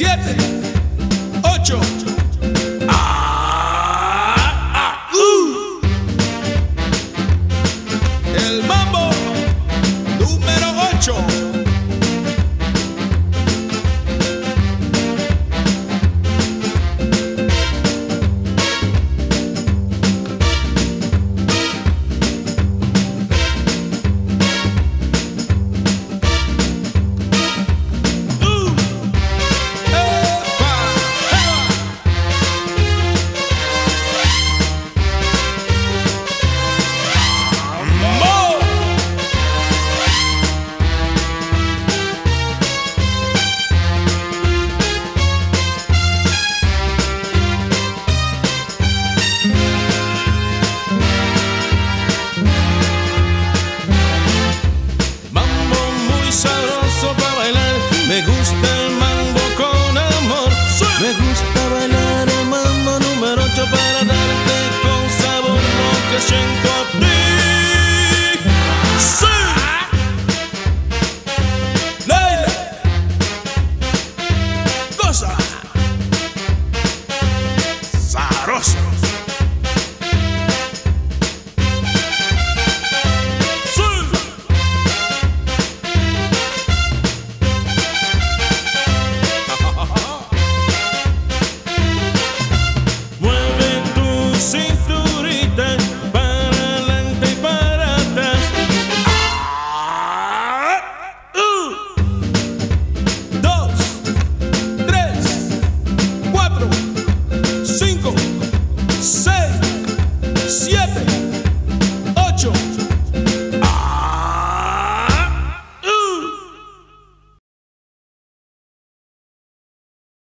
7, 8, presento So